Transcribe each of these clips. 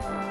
Impossible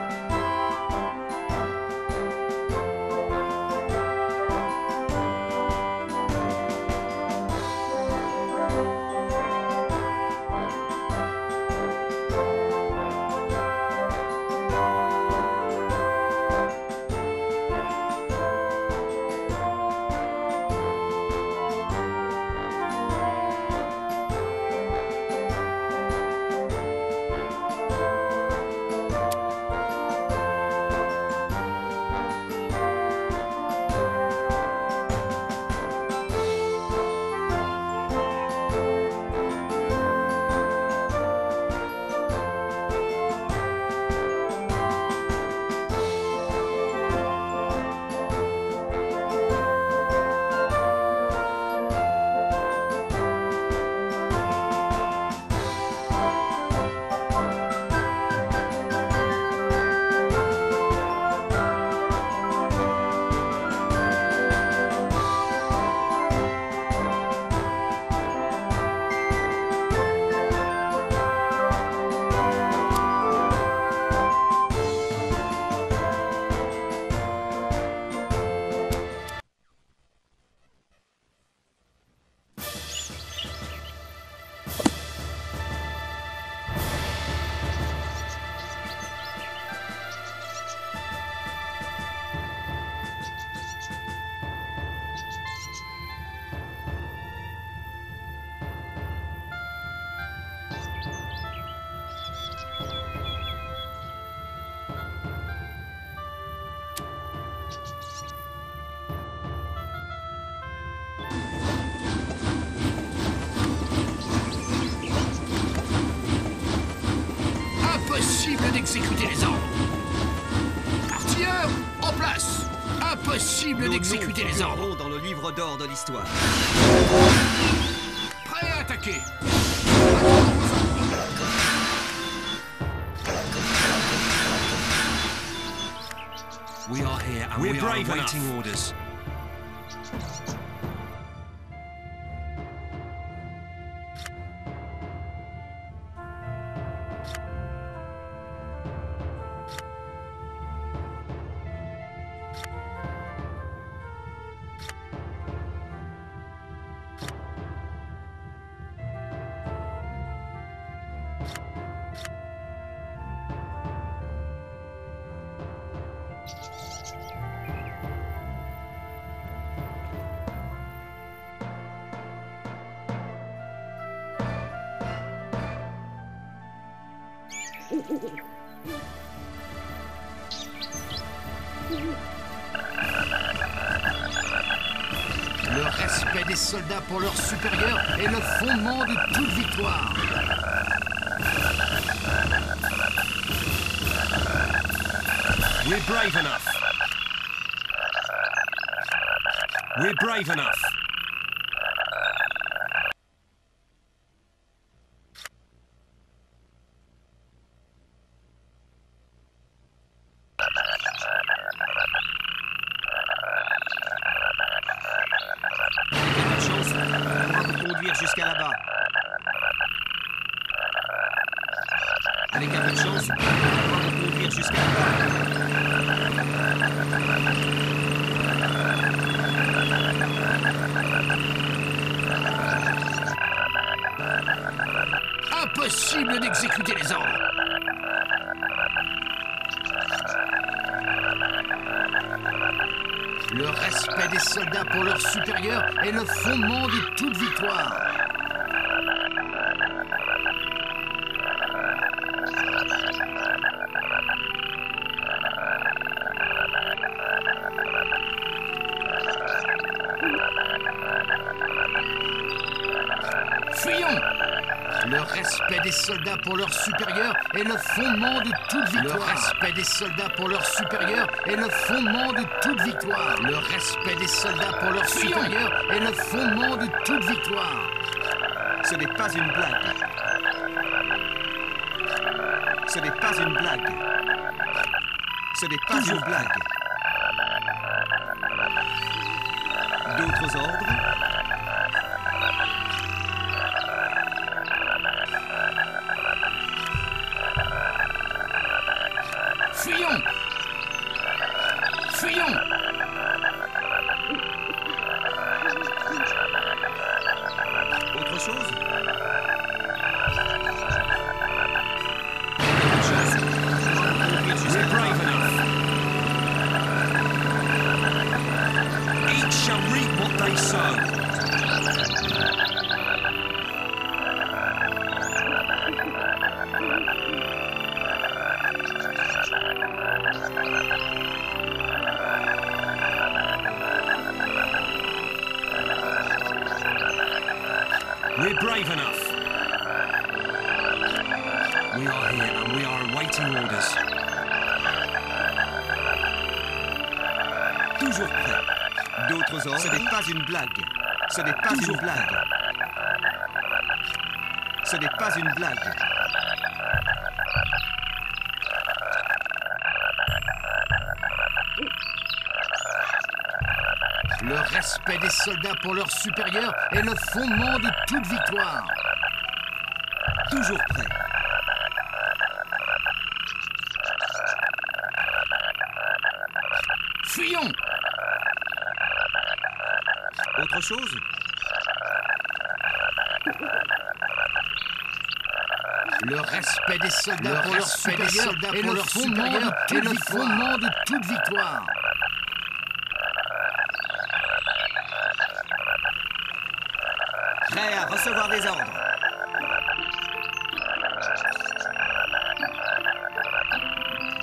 d'exécuter les ordres. Artilleurs, en place. Impossible d'exécuter les ordres. dans le livre d'or de l'histoire. Prêt à attaquer. We are here and We're we are awaiting orders. Le respect des soldats pour leurs supérieurs est le fondement de toute victoire. We're brave enough. We're brave enough. Avec un peu de chance, on pourra vous conduire jusqu'à là-bas. Avec un peu de chance, on pourra vous conduire jusqu'à là-bas. Impossible d'exécuter les ordres. Le respect des soldats pour leurs supérieurs est le fondement de toute victoire. Fuyons Le respect des soldats pour leurs supérieurs est le fondement de toute victoire. Le respect des soldats pour leurs supérieurs est le fondement de toute victoire. Le respect des soldats pour leurs supérieurs est le fondement de toute victoire. Ce n'est pas une blague. Ce n'est pas une blague. Ce n'est pas une blague. D'autres ordres? Respect des soldats pour leurs supérieurs est le fondement de toute victoire. Toujours prêt. Fuyons Autre chose? Le respect des soldats pour leurs supérieurs est le fondement de toute le fondement de toute victoire. Prêt à recevoir des ordres.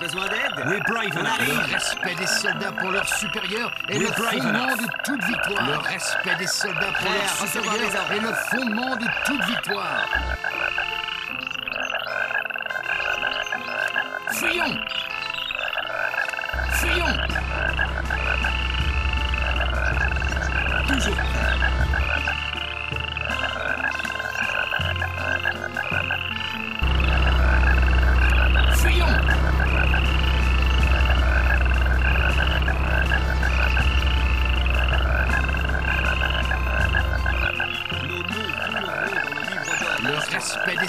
Besoin d'aide We're brave Le respect des supérieurs est le fondement de toute victoire. Le respect des soldats pour des ordres. est le fondement de toute victoire. Fuyons Fuyons Toujours prêt. Fuyons Nos noms figureront dans le livre d'ordre. Le respect des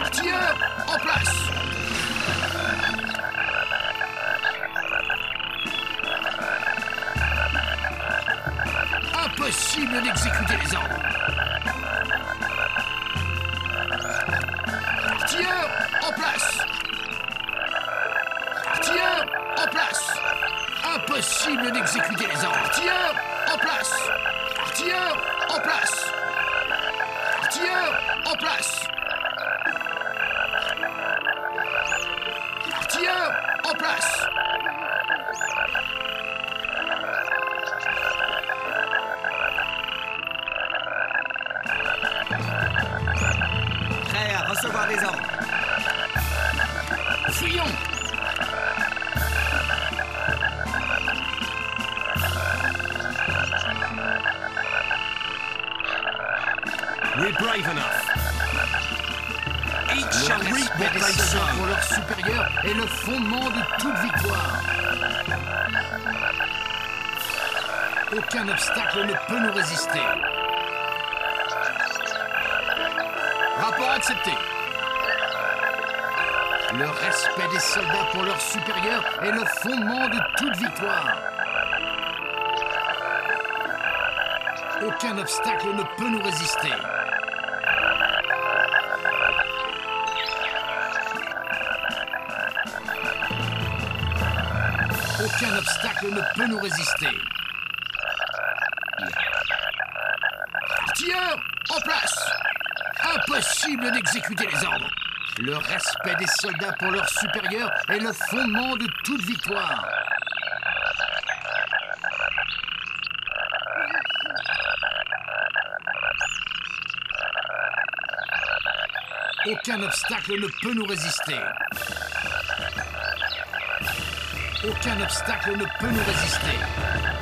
Artilleurs, en place. Impossible d'exécuter les ordres. Artilleurs, en place. Artilleurs, en place. Impossible d'exécuter les ordres. Artilleurs respect des soldats pour leurs supérieurs est le fondement de toute victoire. Aucun obstacle ne peut nous résister. Aucun obstacle ne peut nous résister. Artilleurs, en place Impossible d'exécuter les ordres. Le respect des soldats pour leurs supérieurs est le fondement de toute victoire. Aucun obstacle ne peut nous résister. Aucun obstacle ne peut nous résister.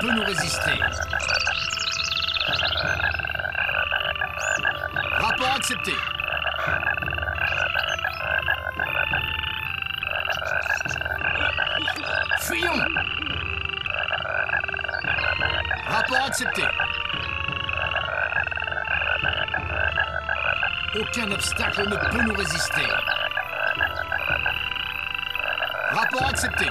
Peut nous résister. Rapport accepté. Fuyons Rapport accepté. Aucun obstacle ne peut nous résister. Rapport accepté.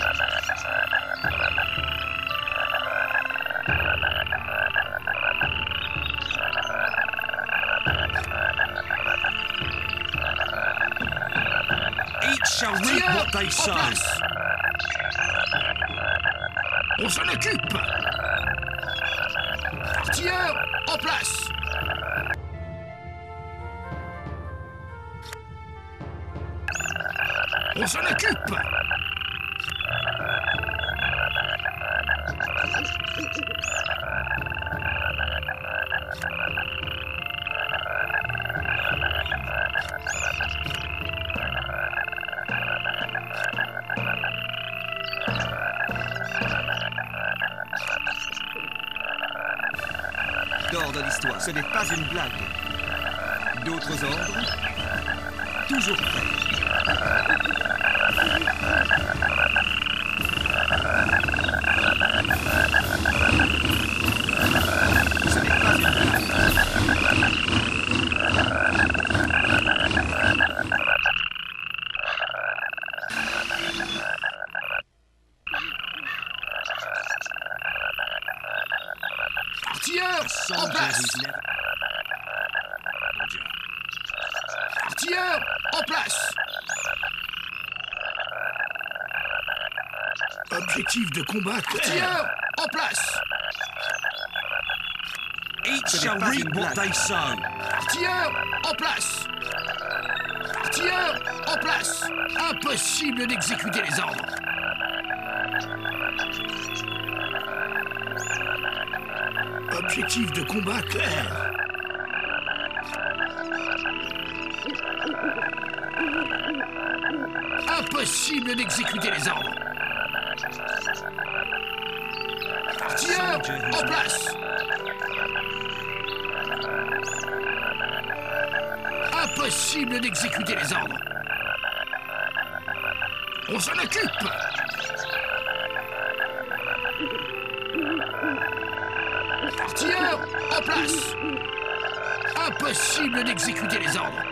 On s'en occupe. Artilleurs, en place. Une blague. D'autres ordres? Toujours prêts. Ce n'est pas une blague. Artilleurs, en Soldier place. who's never. Soldier. Artilleurs, en place. Objectif de combat en place. Each shall reap what they sow. En place. Artilleurs, en place. Impossible d'exécuter les ordres. Objectif de combat clair. Impossible d'exécuter les ordres. En place. Impossible d'exécuter les ordres. On s'en occupe. Artilleurs, en place. Impossible d'exécuter les ordres.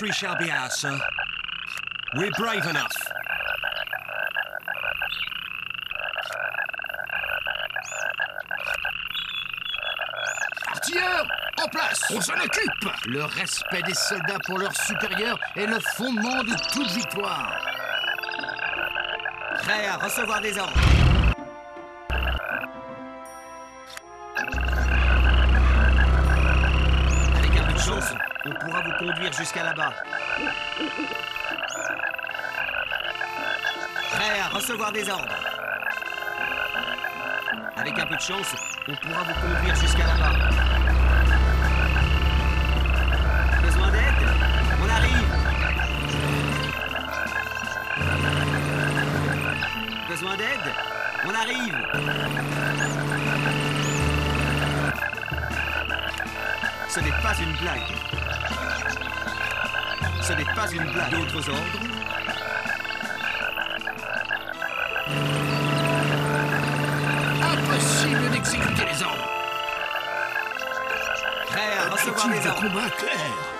Victory shall be ours, sir. We're brave enough. Artilleurs, en place On s'en occupe Le respect des soldats pour leurs supérieurs est le fondement de toute victoire. Prêt à recevoir des ordres. On pourra vous conduire jusqu'à là-bas. Prêt à recevoir des ordres. Avec un peu de chance, on pourra vous conduire jusqu'à là-bas. Besoin d'aide? On arrive Besoin d'aide? On arrive Ce n'est pas une blague. Ce n'est pas une blague. D'autres ordres Impossible d'exécuter les ordres. À recevoir des ordres. combat clair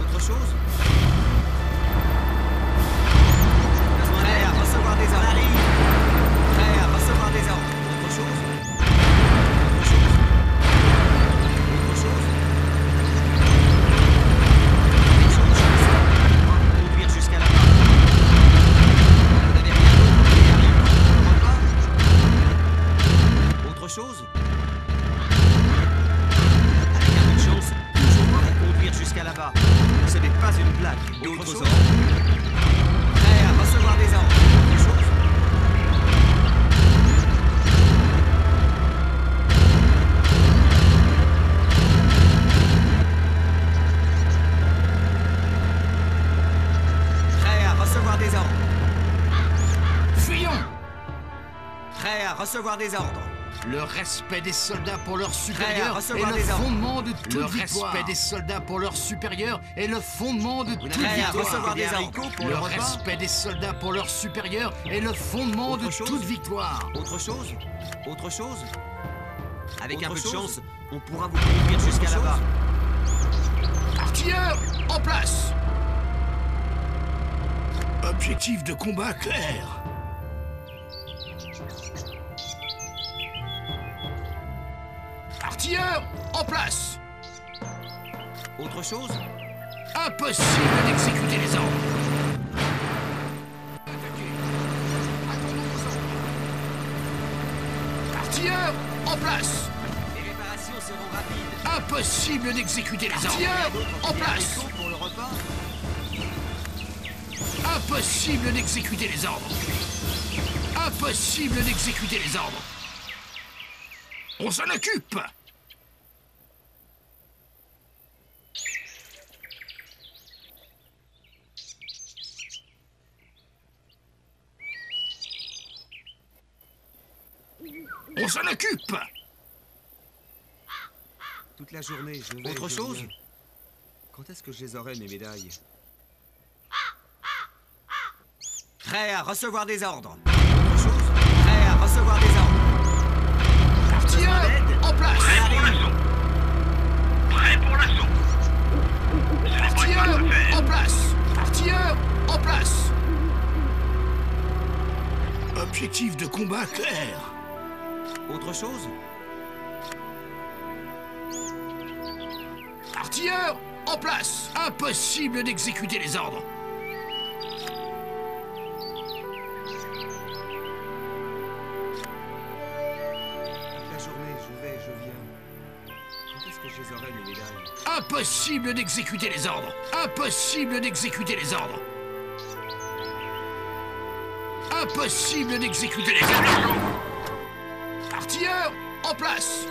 Autre chose? Recevoir des ordres. Le respect des soldats pour leurs supérieurs est le fondement de toute Le victoire. respect des soldats pour leurs supérieurs est le fondement de toute victoire. Le le respect des soldats pour leurs supérieurs est le fondement de toute victoire. Autre chose Autre chose Avec un peu de chance, on pourra vous conduire jusqu'à là-bas. Artilleurs, en place Objectif de combat clair. Artilleurs, en place. Autre chose? Impossible d'exécuter les ordres. Artilleurs, en place. Les réparations seront rapides. Impossible d'exécuter les Artilleurs, en place. pour le repas? Impossible d'exécuter les ordres. Impossible d'exécuter les ordres. On s'en occupe On s'en occupe Toute la journée, je vais. Autre chose. Quand est-ce que je les aurai, mes médailles Prêt à recevoir des ordres. Autre chose Prêt à recevoir des ordres. Artilleurs, d'aide en place On arrive. Prêt pour l'assaut en place Artilleurs, en place Objectif de combat clair. Autre chose Artilleurs, en place. Impossible d'exécuter les ordres. Toute la journée, je vais, je viens. Quand est-ce que je les aurai, médailles Impossible d'exécuter les ordres. Impossible d'exécuter les ordres. Impossible d'exécuter les ordres en place.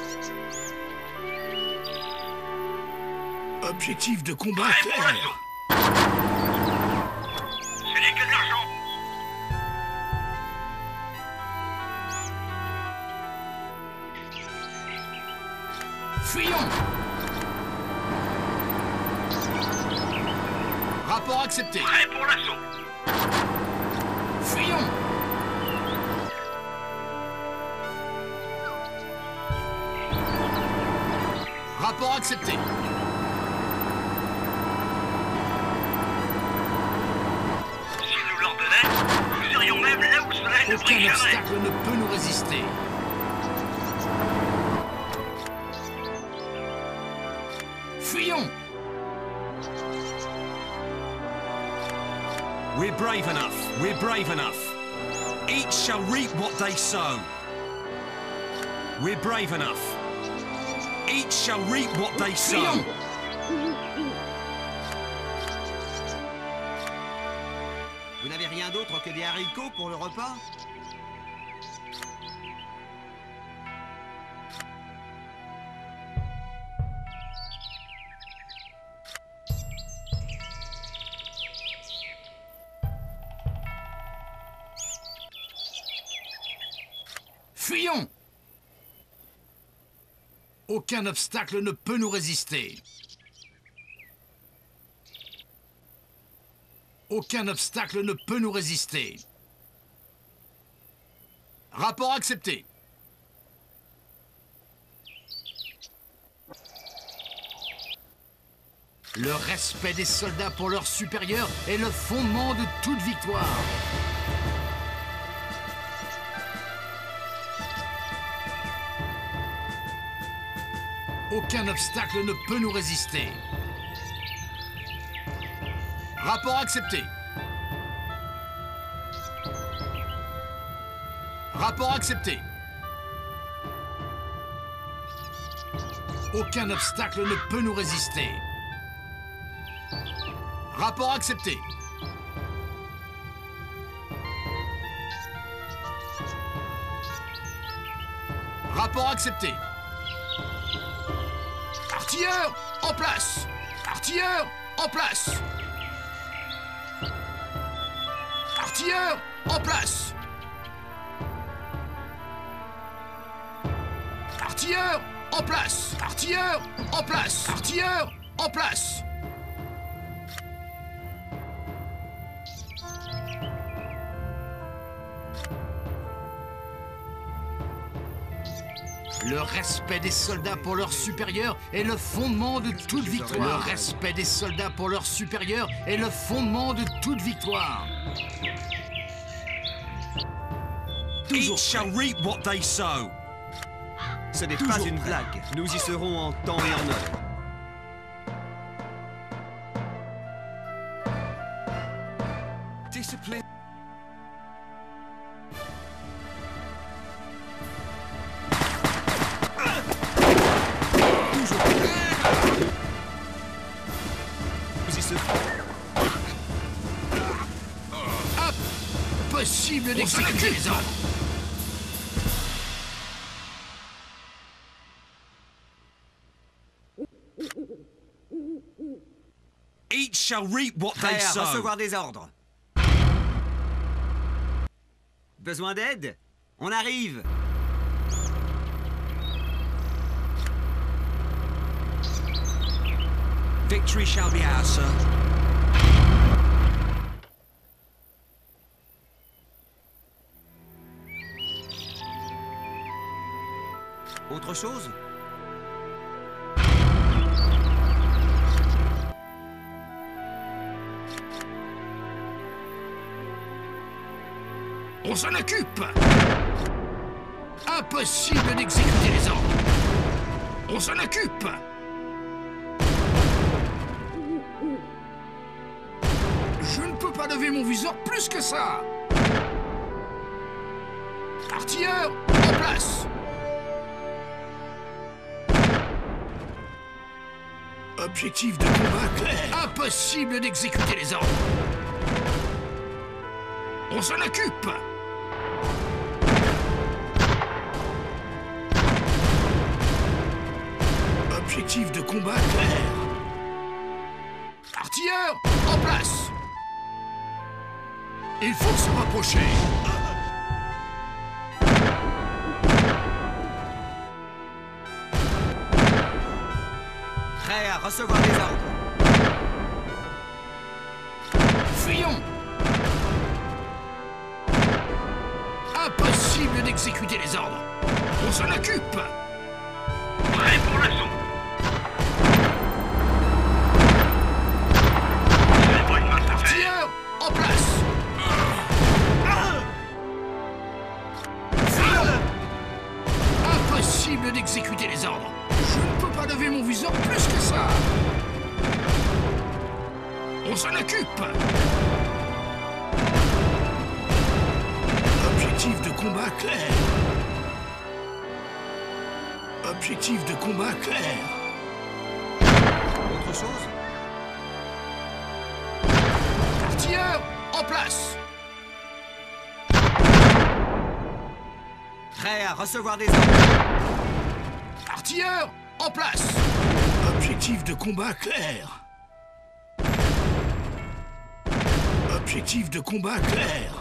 Objectif de combat Aucun obstacle ne peut nous résister. Aucun obstacle ne peut nous résister. Rapport accepté. Le respect des soldats pour leurs supérieurs est le fondement de toute victoire. Aucun obstacle ne peut nous résister. Rapport accepté. Rapport accepté. Aucun obstacle ne peut nous résister. Rapport accepté. Rapport accepté. Artilleurs, en place. Artilleurs, en place. Artilleurs, en place. Artilleurs, en place. Artilleurs, en place. Artilleurs, en place Le respect des soldats pour leurs supérieurs est le fondement de toute victoire. Le respect des soldats pour leurs supérieurs est le fondement de toute victoire. Each shall reap what they sow. Ce n'est pas une blague. Nous y serons en temps et en heure. Shall reap what Prêt they sow. recevoir des ordres. Besoin d'aide? On arrive Victory shall be ours, sir. Autre chose? S'en occupe. Impossible d'exécuter les ordres. On s'en occupe. Je ne peux pas lever mon viseur plus que ça. Artilleur, en place. Objectif de combat clair. Impossible d'exécuter les ordres. On s'en occupe De combat clair. Artilleur, en place Il faut se rapprocher. Prêt à recevoir des ordres. À recevoir des ordres. Artilleur, en place Objectif de combat clair. Objectif de combat clair.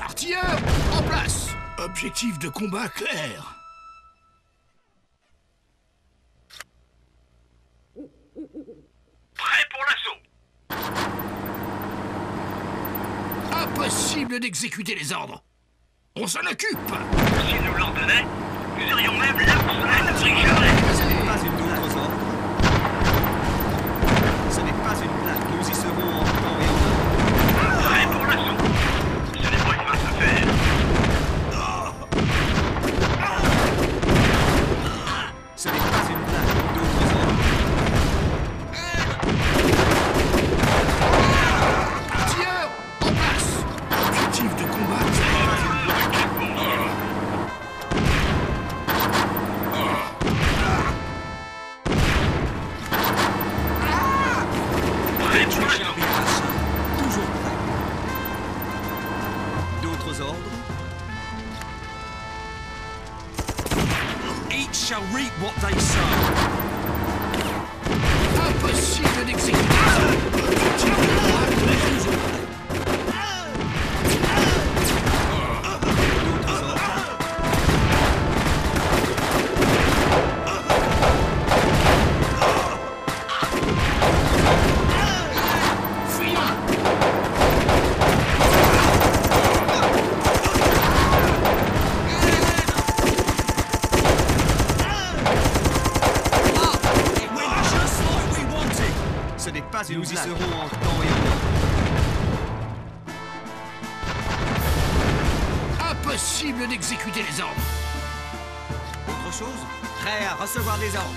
Artilleur, en place Objectif de combat clair. Prêt pour l'assaut. D'exécuter les ordres. On s'en occupe Si nous l'ordonnait, nous irions même là cela brille jamais. Ce n'est pas une ordres. Ce n'est pas une blague. Nous y serons en Nous y serons en temps et en heure. Impossible d'exécuter les ordres. Autre chose Prêt à recevoir des ordres.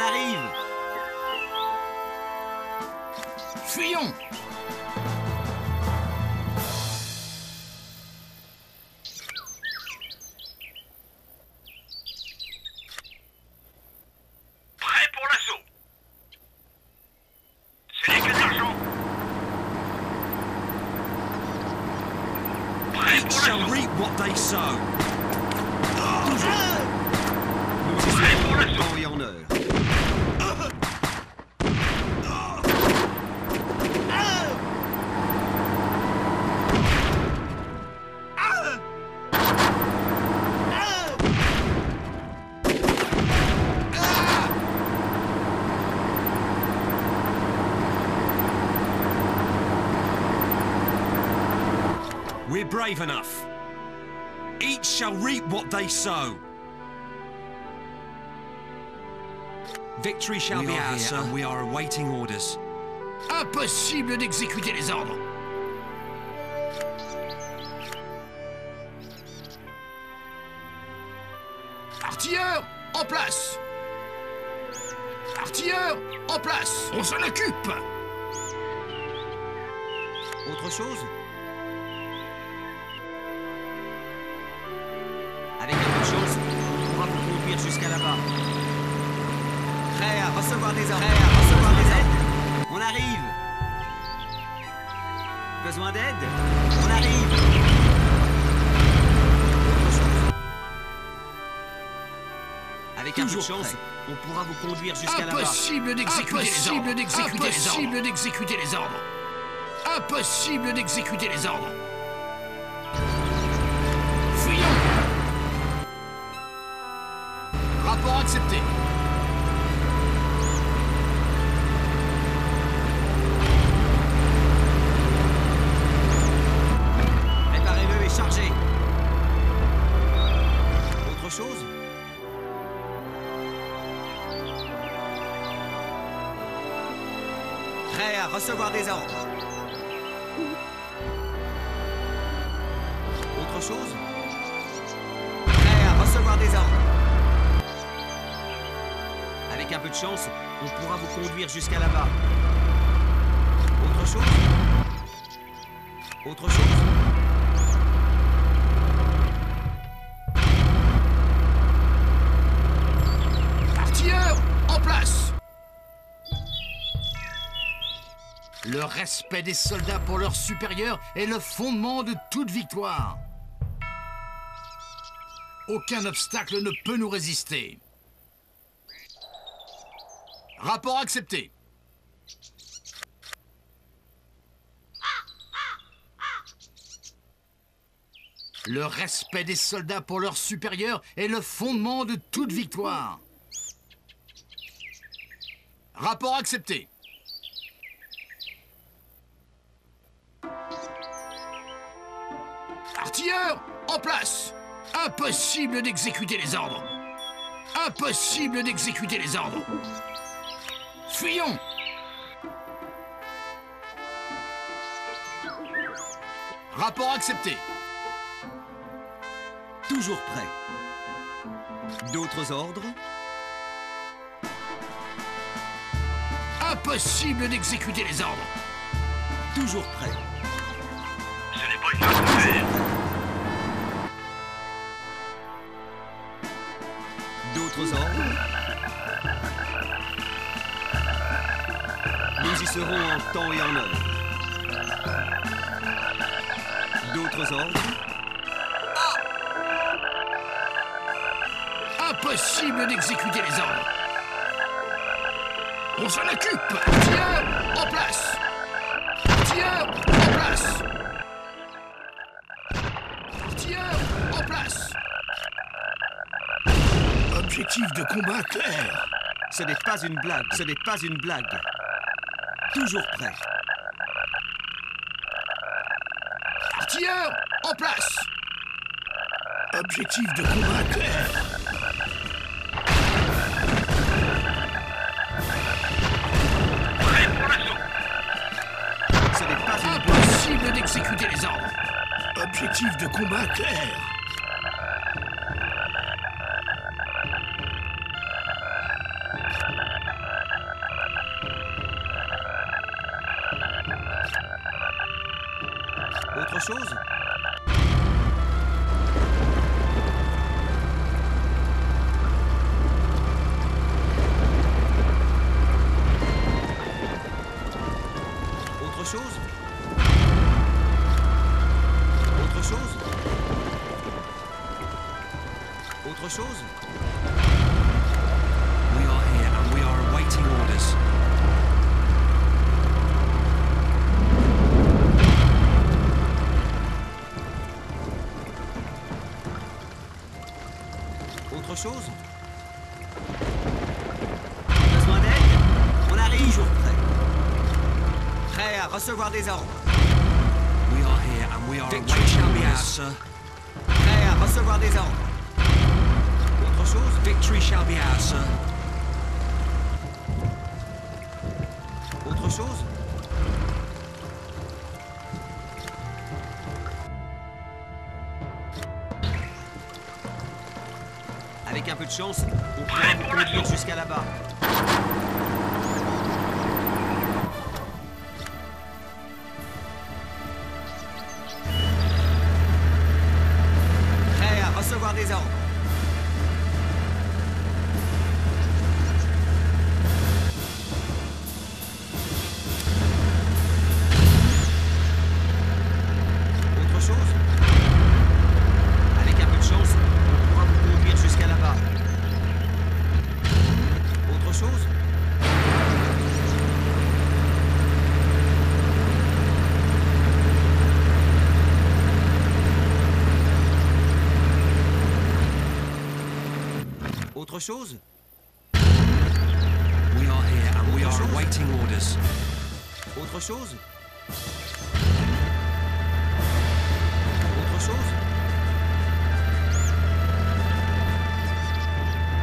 Arrive. Fuyons brave enough. Each shall reap what they sow. Victory shall We be ours, sir. and We are awaiting orders. Impossible d'exécuter les ordres. De Toujours chance, on pourra vous conduire jusqu'à là-bas. Impossible d'exécuter les ordres. Impossible d'exécuter les ordres. Impossible d'exécuter les ordres recevoir des ordres. Autre chose? Prêt à recevoir des ordres. Avec un peu de chance, on pourra vous conduire jusqu'à là-bas. Autre chose? Autre chose? Le respect des soldats pour leurs supérieurs est le fondement de toute victoire. Aucun obstacle ne peut nous résister. Rapport accepté. Le respect des soldats pour leurs supérieurs est le fondement de toute victoire. Rapport accepté. Artilleurs, en place Impossible d'exécuter les ordres Impossible d'exécuter les ordres Fuyons Rapport accepté. Toujours prêt. D'autres ordres? Impossible d'exécuter les ordres Toujours prêt. Ordres Nous y serons en temps et en heure. D'autres ordres? Impossible d'exécuter les ordres. On s'en occupe. Artilleurs, en place Objectif de combat clair Ce n'est pas une blague, ce n'est pas une blague. Toujours prêt. Artilleurs, en place Objectif de combat clair Prêt pour l'assaut. Ce n'est pas une. Impossible d'exécuter les ordres Objectif de combat clair recevoir des ordres. We are here and we are Victory shall be ours, sir. Prêt à recevoir des ordres. Autre chose? Victory shall be ours, sir. Autre chose? Avec un peu de chance, Autre chose? We are here and we are awaiting orders. Autre chose? Autre chose?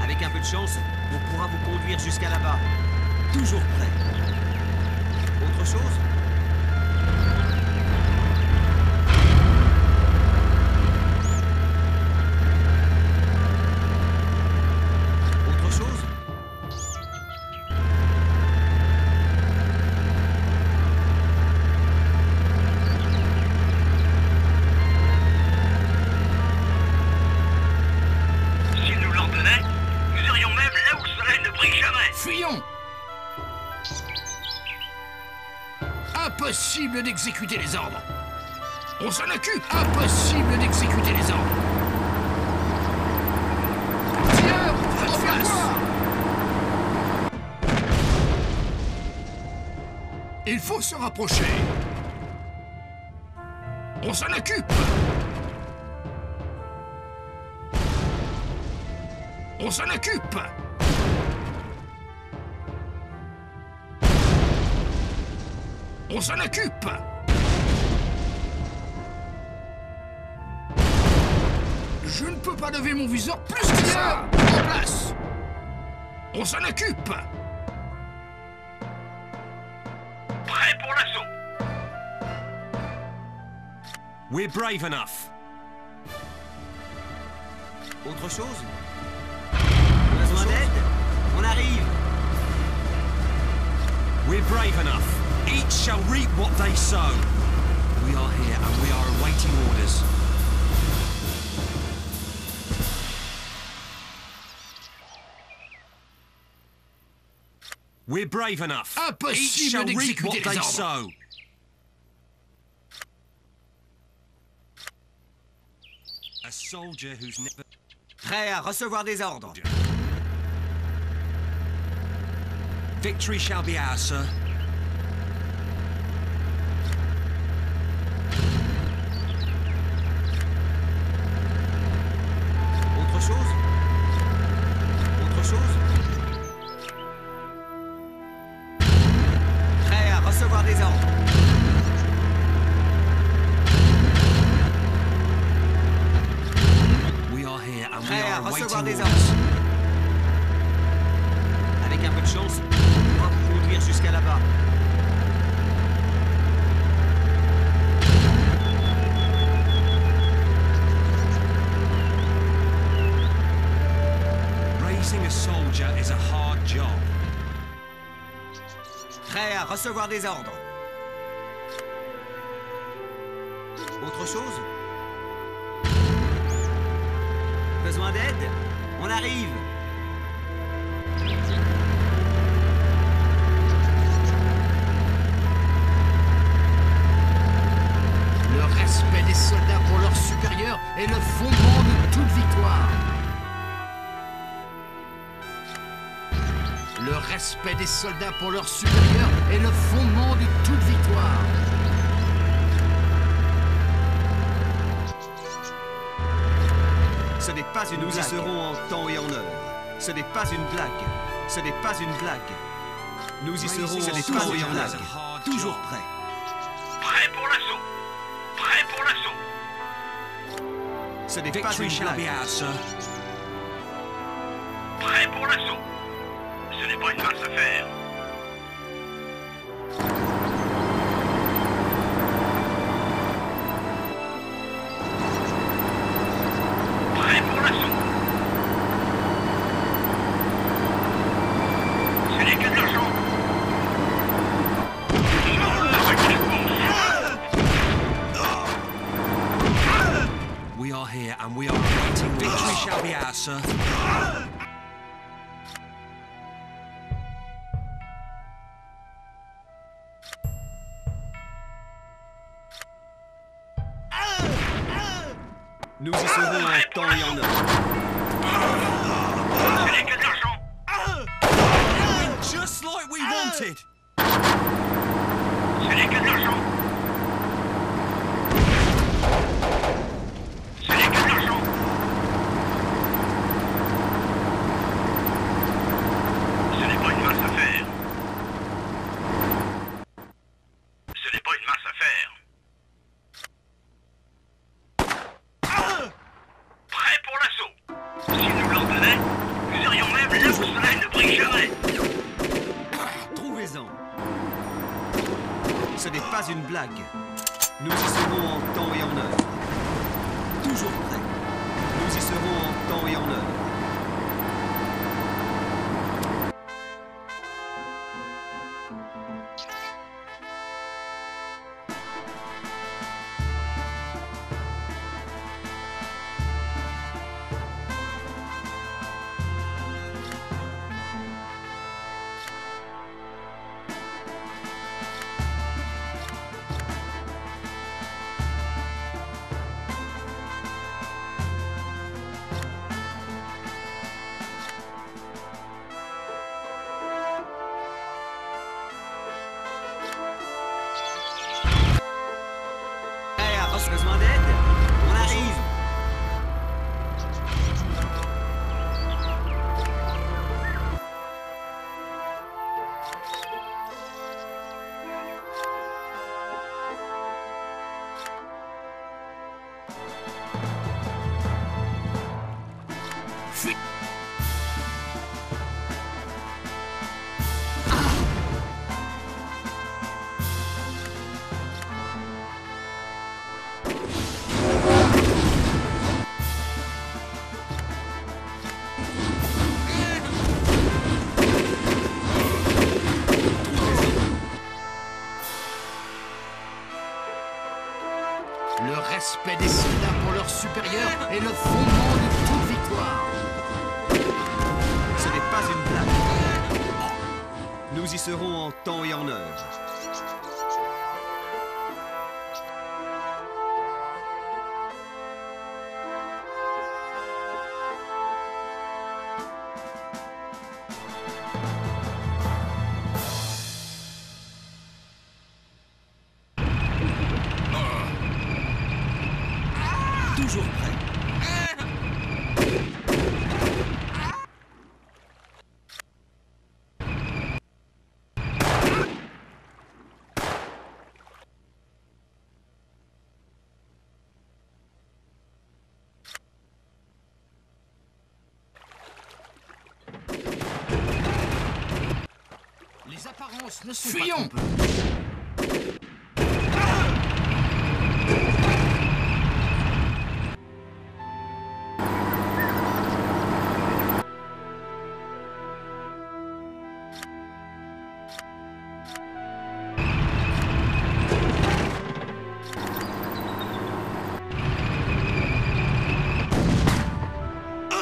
Avec un peu de chance, on pourra vous conduire jusqu'à là-bas. Toujours prêt. Autre chose? D'exécuter les ordres. On s'en occupe. Impossible d'exécuter les ordres. Tiens En Il faut se rapprocher. On s'en occupe. On s'en occupe. On s'en occupe peux pas lever mon viseur plus que ça En place On s'en occupe Prêt pour l'assaut. We're brave enough. Autre chose? Besoin d'aide? On arrive We're brave enough. Each shall reap what they sow. We are here and we are awaiting orders. We're brave enough. Each shall reap what they sow. A soldier who's never. Prêt à recevoir des ordres. Victory shall be ours, sir. À recevoir des ordres. Avec un peu de chance, on pourra vous conduire jusqu'à là-bas. Raising a soldier is a hard job. Prêt à recevoir des ordres. Autre chose? Besoin d'aide On arrive Le respect des soldats pour leurs supérieurs est le fondement de toute victoire. Le respect des soldats pour leurs supérieurs est le fondement de toute victoire. Ce n'est pas une Nous y serons en temps et en heure. Ce n'est pas une blague. Ce n'est pas une blague. Nous y serons Ce n'est en pas temps et en heure. Toujours prêts. Prêt pour l'assaut Prêt pour l'assaut Ce n'est pas une blague. Prêt pour l'assaut Ce n'est pas une mince affaire. Sir. Nous y serons en temps et en heure. Pas une blague. Nous y serons temps et en heure. apparences ne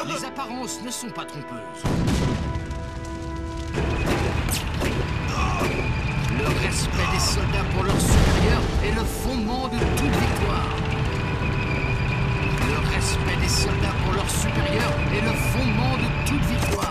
Les apparences ne sont pas trompeuses. Fondement de toute victoire. Le respect des soldats pour leurs supérieurs est le fondement de toute victoire.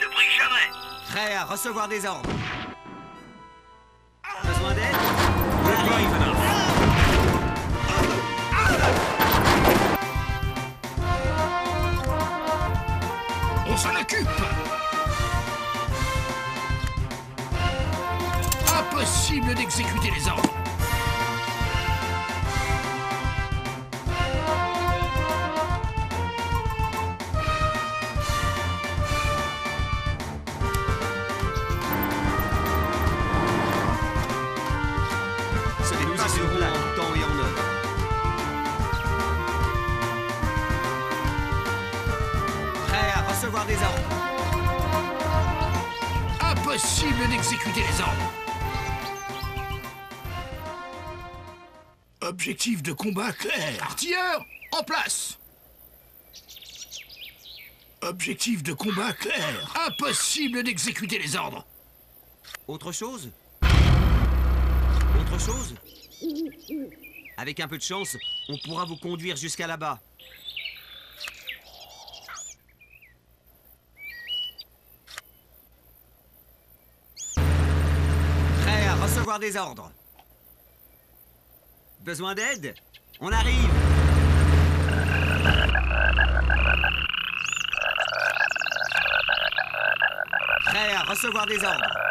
Ne brille jamais. Prêt à recevoir des ordres. Impossible d'exécuter les ordres Objectif de combat clair. Artilleurs, en place Objectif de combat clair. Impossible d'exécuter les ordres. Autre chose? Autre chose? Avec un peu de chance, on pourra vous conduire jusqu'à là-bas. Prêt à recevoir des ordres. Besoin d'aide? On arrive Prêt à recevoir des ordres.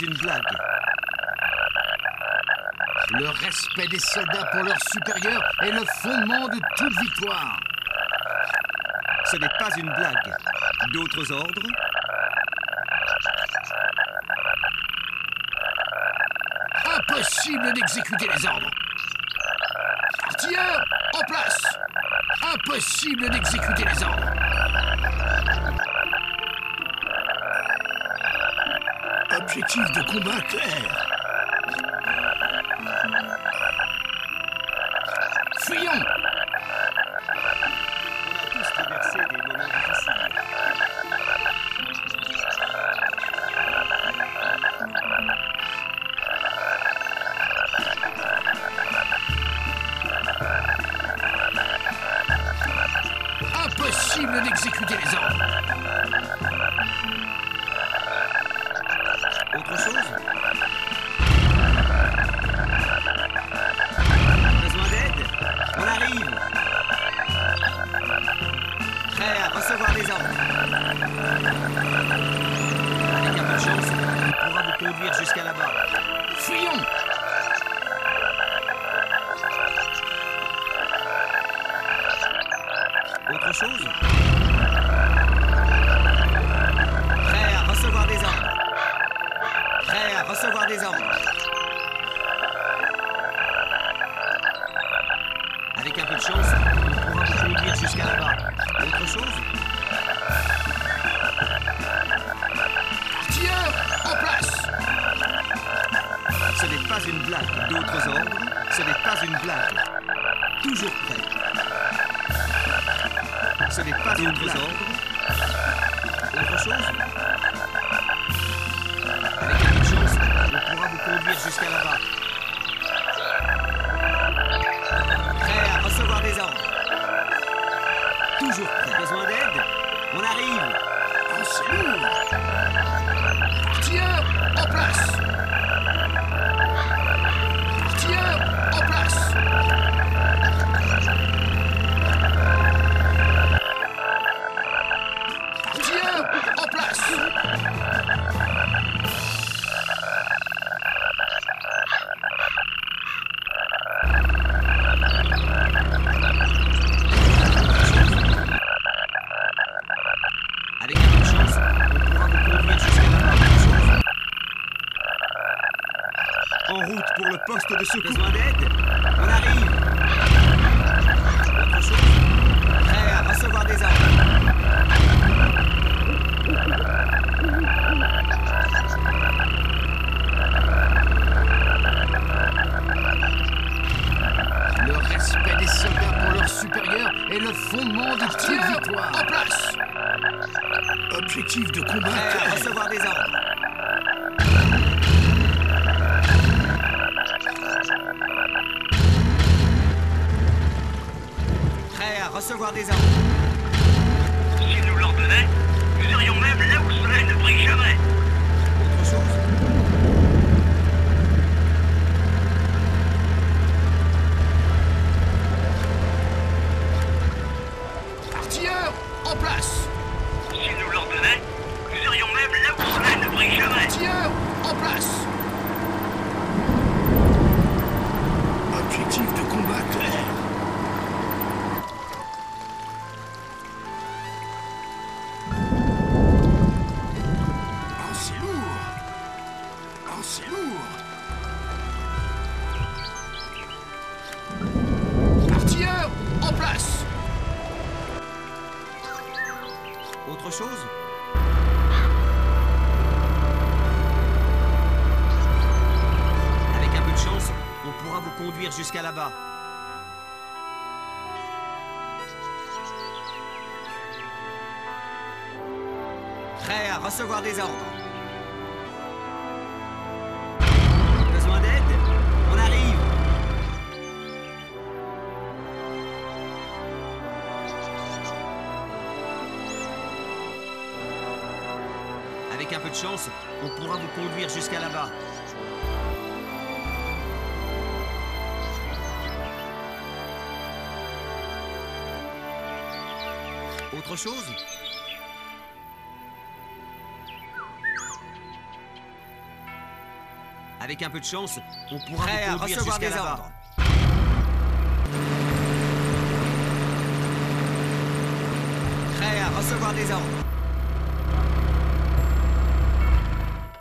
Une blague. Le respect des soldats pour leurs supérieurs est le fondement de toute victoire. Ce n'est pas une blague. D'autres ordres? Impossible d'exécuter les ordres. Artilleurs, en place. Impossible d'exécuter les ordres. objectif de combat clair. toujours prêt. Besoin d'aide On arrive. On se Tiens, en place recevoir des ordres. Besoin d'aide On arrive Avec un peu de chance, on pourra vous conduire jusqu'à là-bas. Autre chose Avec un peu de chance, on pourra Prêt à recevoir des ordres. Prêt à recevoir des ordres.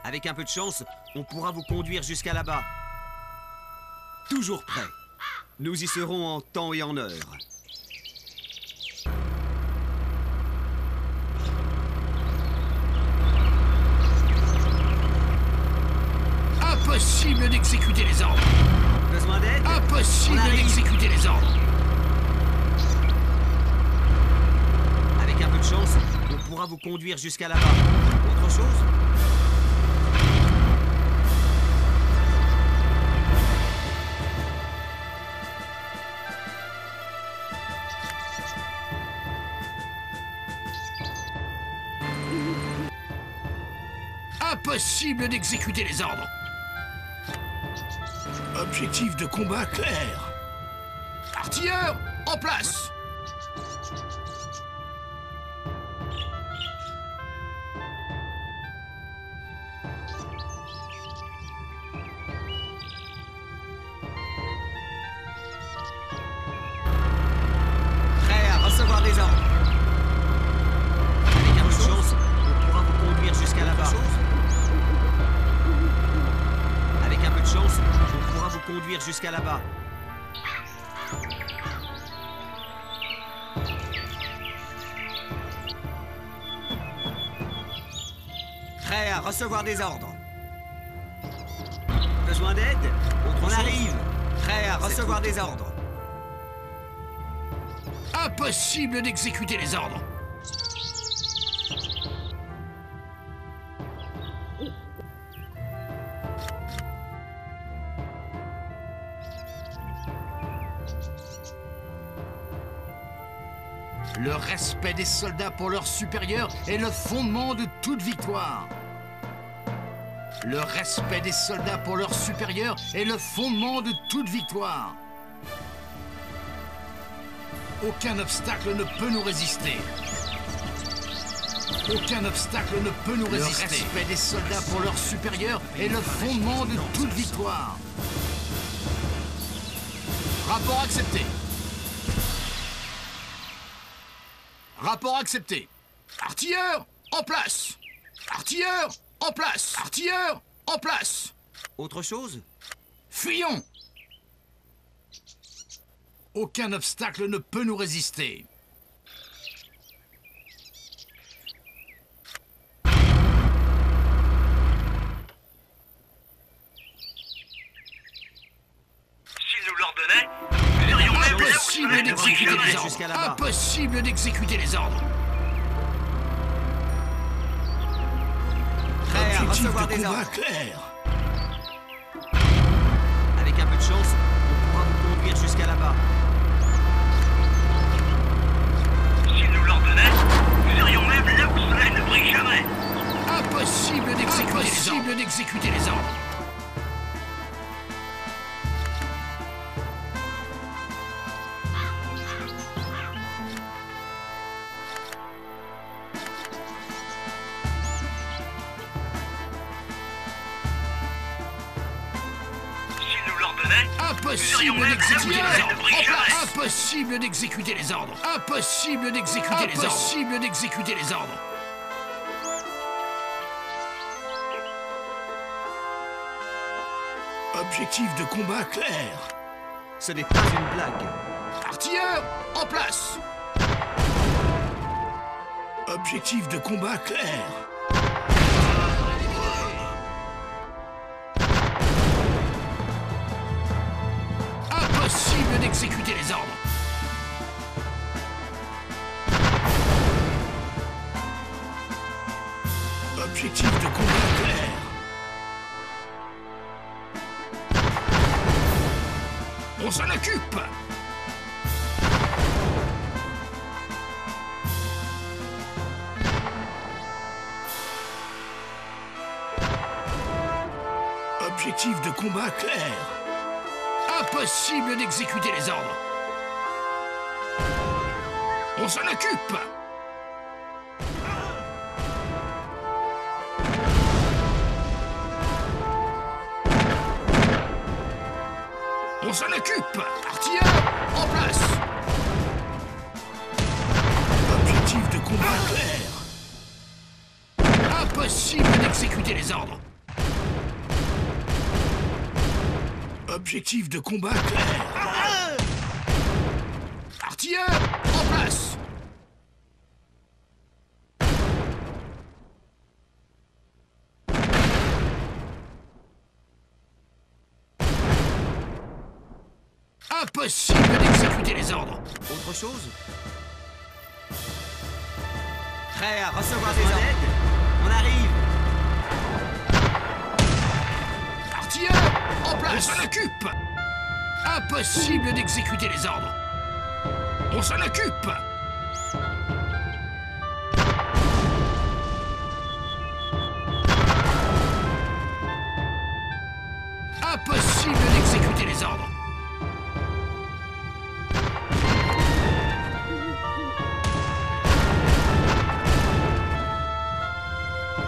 Avec un peu de chance, on pourra vous conduire jusqu'à là-bas. Toujours prêt. Nous y serons en temps et en heure. Impossible d'exécuter les ordres. Besoin d'aide? Impossible d'exécuter les ordres. Avec un peu de chance, on pourra vous conduire jusqu'à là-bas. Autre chose? Impossible d'exécuter les ordres Objectif de combat clair. Artilleurs, en place des ordres. Besoin d'aide On arrive. Prêt à recevoir des ordres. Impossible d'exécuter les ordres Le respect des soldats pour leurs supérieurs est le fondement de toute victoire. Le respect des soldats pour leurs supérieurs est le fondement de toute victoire. Aucun obstacle ne peut nous résister. Aucun obstacle ne peut nous résister. Le respect des soldats pour leurs supérieurs est le fondement de toute victoire. Rapport accepté. Rapport accepté. Artilleurs, en place. Artilleurs, en place. Artilleurs, en place. Autre chose? Fuyons Aucun obstacle ne peut nous résister. S'ils nous l'ordonnaient, nous irions même là où Impossible d'exécuter les ordres. Objectif de des combat ordres. clair. Avec un peu de chance, on pourra vous conduire jusqu'à là-bas. S'ils nous l'ordonnaient, nous irions même là où cela ne brille jamais. Impossible d'exécuter les ordres. Impossible d'exécuter les ordres. Impossible d'exécuter les ordres. Impossible d'exécuter les ordres. Impossible d'exécuter les ordres. Objectif de combat clair. Ce n'est pas une blague. Artilleurs, en place. Objectif de combat clair. Impossible d'exécuter les ordres. Objectif de combat clair. On s'en occupe Objectif de combat clair. Impossible d'exécuter les ordres. On s'en occupe On s'en occupe Artilleurs, en place Objectif de combat clair. Impossible d'exécuter les ordres. Objectif de combat clair. Artilleur, en place. Impossible d'exécuter les ordres. Autre chose? Prêt à recevoir des ordres? S'en occupe Impossible d'exécuter les ordres. On s'en occupe. Impossible d'exécuter les ordres.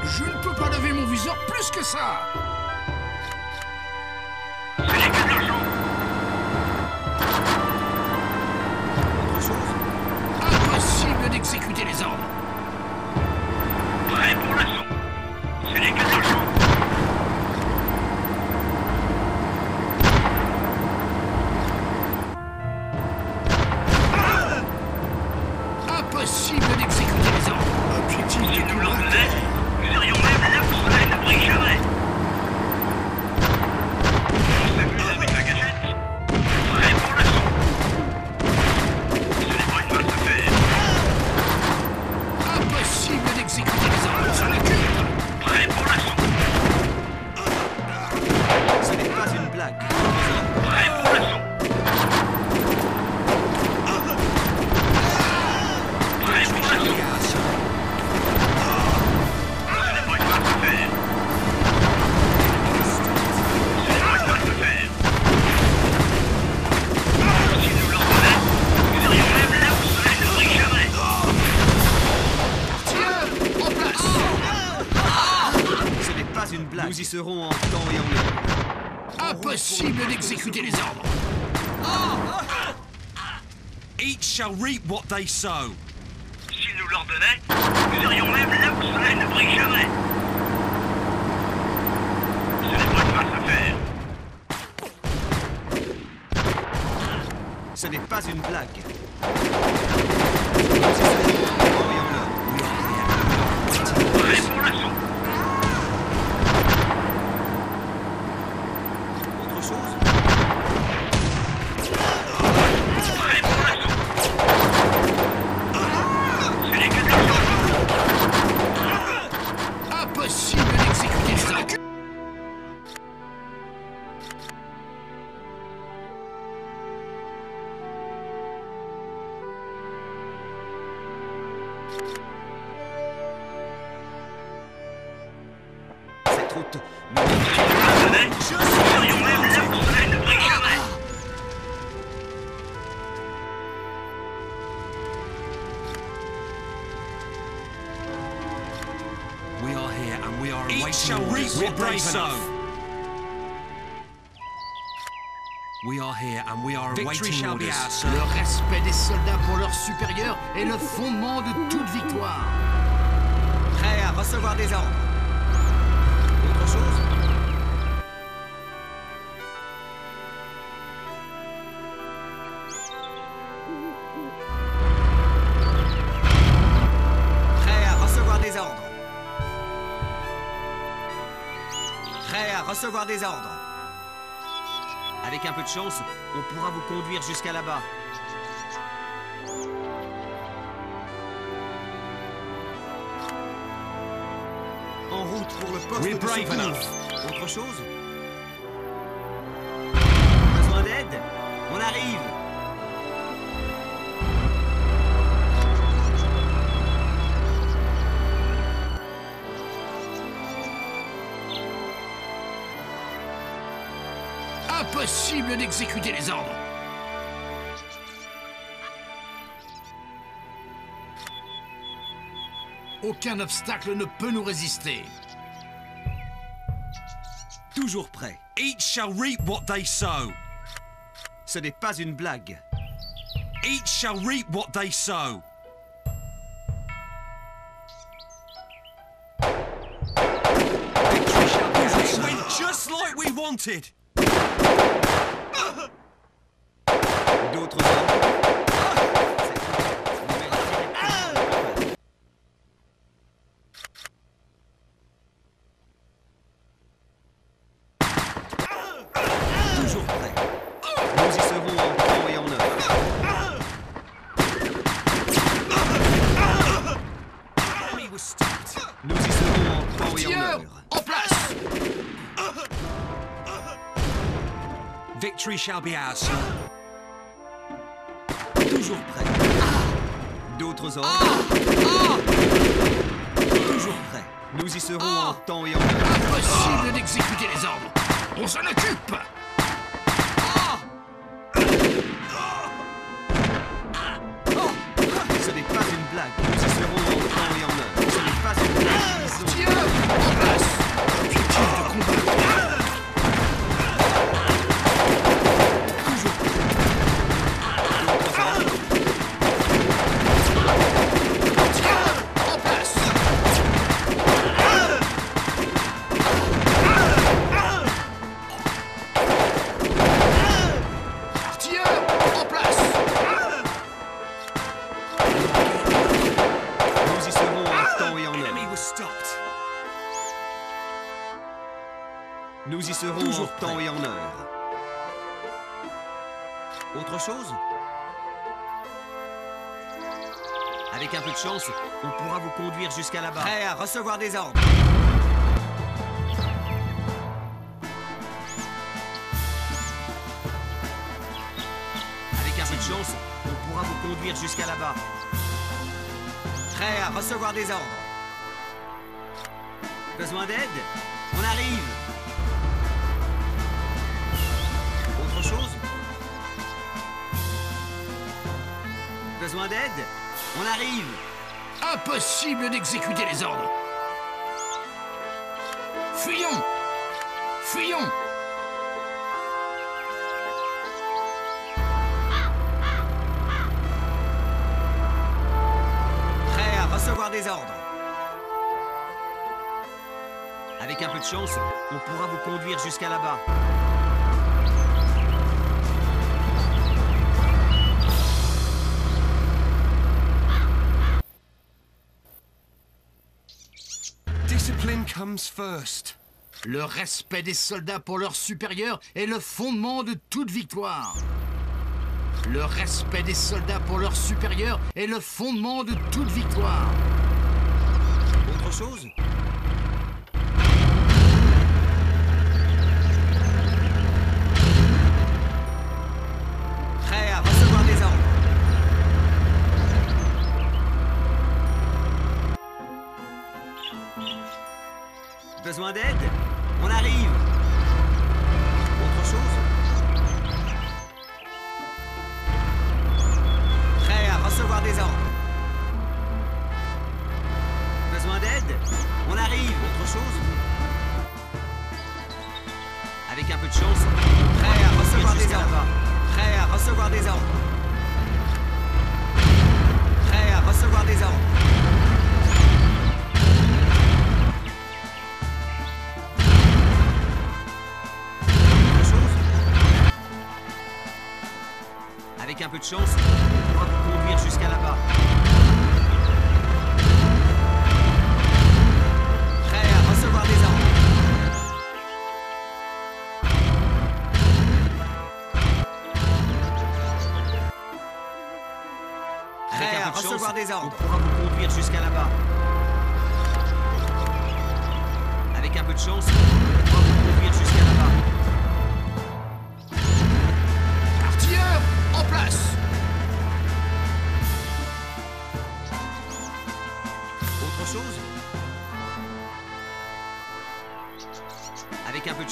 Je ne peux pas lever mon viseur plus que ça d'exécuter Impossible d'exécuter les ordres Each shall reap what they sow. Nous nous même là où soleil ne brille jamais. Est le fondement de toute victoire. Prêt à recevoir des ordres. Autre chose? Prêt à recevoir des ordres. Prêt à recevoir des ordres. Avec un peu de chance, on pourra vous conduire jusqu'à là-bas. Poste We're de brave secours. enough. Autre chose? Besoin d'aide? On arrive Impossible d'exécuter les ordres Aucun obstacle ne peut nous résister. Toujours prêt. Each shall reap what they sow. Ce n'est pas une blague. Each shall reap what they sow. Victory shall be. It went just like we wanted. Victory shall be ours. Toujours prêt. D'autres ordres Toujours prêt. Nous y serons en temps et en heure. Impossible d'exécuter les ordres On s'en occupe Nous y serons Toujours en temps et en heure. Autre chose? Avec un peu de chance, on pourra vous conduire jusqu'à là-bas. Prêt à recevoir des ordres. Avec un peu de chance, on pourra vous conduire jusqu'à là-bas. Prêt à recevoir des ordres. Besoin d'aide? On arrive. Besoin d'aide On arrive. Impossible d'exécuter les ordres Fuyons Fuyons Prêt à recevoir des ordres. Avec un peu de chance, on pourra vous conduire jusqu'à là-bas. Comes first. Le respect des soldats pour leurs supérieurs est le fondement de toute victoire. Le respect des soldats pour leurs supérieurs est le fondement de toute victoire. Autre chose? Besoin d'aide On arrive. Autre chose Prêt à recevoir des ordres. Besoin d'aide On arrive. Autre chose Avec un peu de chance, Prêt à recevoir des ordres. Prêt à recevoir des ordres. Prêt à recevoir des ordres. Avec un peu de chance, on pourra vous conduire jusqu'à là-bas. Prêt à recevoir des ordres. Prêt à chance, recevoir des on ordres. pourra vous conduire jusqu'à là-bas. Avec un peu de chance, on pourra vous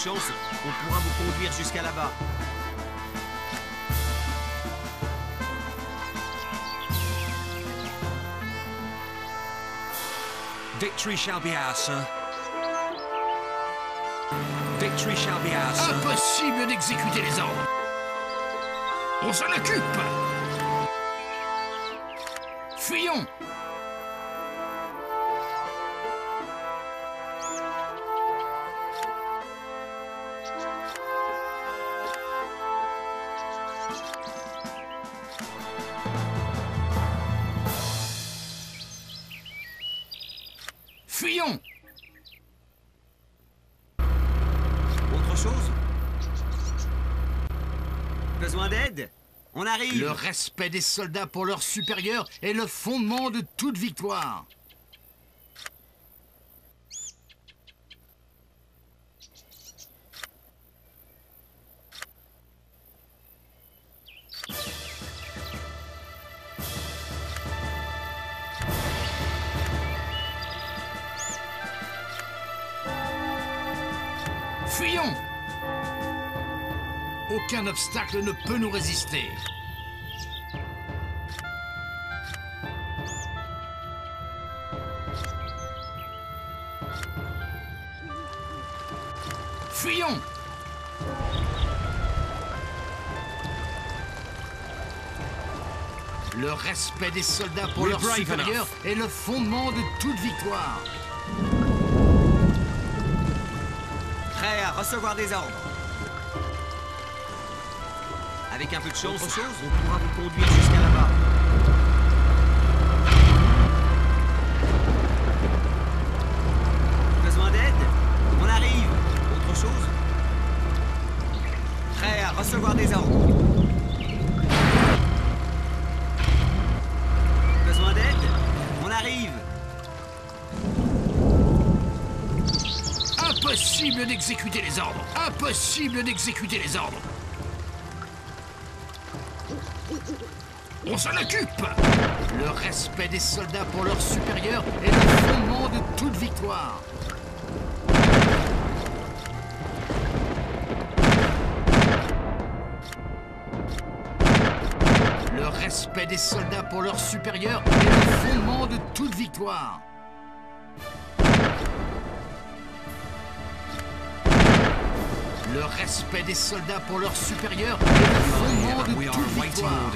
on pourra vous conduire jusqu'à là-bas. Victory shall be ours, sir. Victory shall be ours. Impossible d'exécuter les ordres On s'en occupe Le respect des soldats pour leurs supérieurs est le fondement de toute victoire. Fuyons Aucun obstacle ne peut nous résister. Respect des soldats pour We're leurs supérieurs est le fondement de toute victoire. Prêt à recevoir des ordres. Avec un peu de chance, chose, on pourra vous conduire jusqu'à là-bas. Besoin d'aide? On arrive. Autre chose? Prêt à recevoir des ordres. Impossible d'exécuter les ordres Impossible d'exécuter les ordres On s'en occupe Le respect des soldats pour leurs supérieurs est le fondement de toute victoire. Le respect des soldats pour leurs supérieurs est le fondement de toute victoire. Le respect des soldats pour leurs supérieurs est le fondement de toute victoire.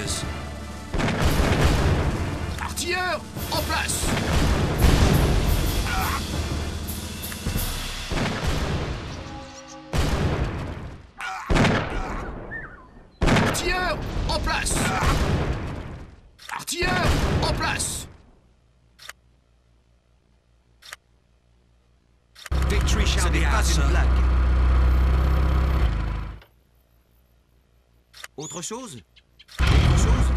Artilleurs, en place chose chose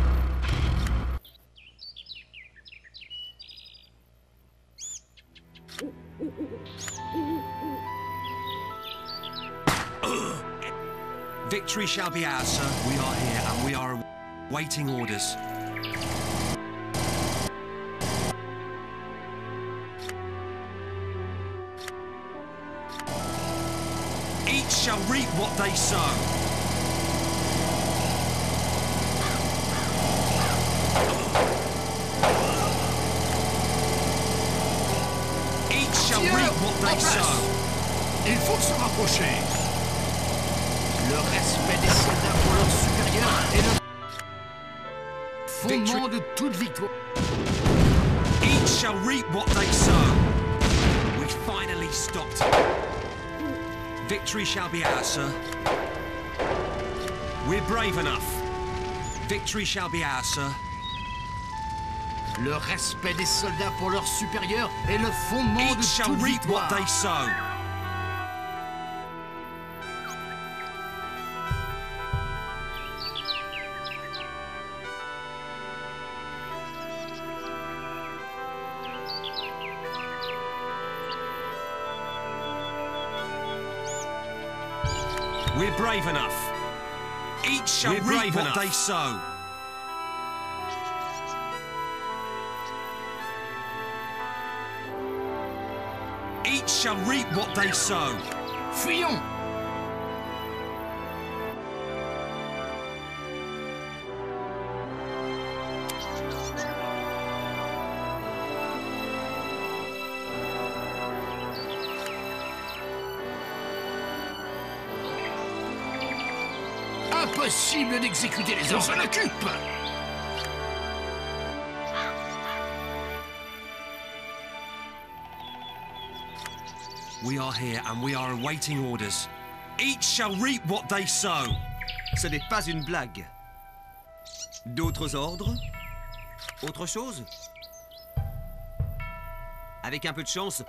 Victory shall be ours, sir. We are here and we are waiting orders. Each shall reap what they sow. Le respect des soldats pour leurs supérieurs est le fondement de toute victoire. Each shall reap what they sow. We finally stopped. Victory shall be ours, sir. We're brave enough. Victory shall be ours, sir. Le respect des soldats pour leurs supérieurs est le fondement Each de shall toute reap what victoire. they sow. Brave enough. Each shall We're reap brave what enough. they sow. Each shall reap what they sow. Fuyons D'exécuter les ordres. On s'en occupe We are here and we are awaiting orders. Each shall reap what they sow. Ce n'est pas une blague. D'autres ordres? Autre chose? Avec un peu de chance,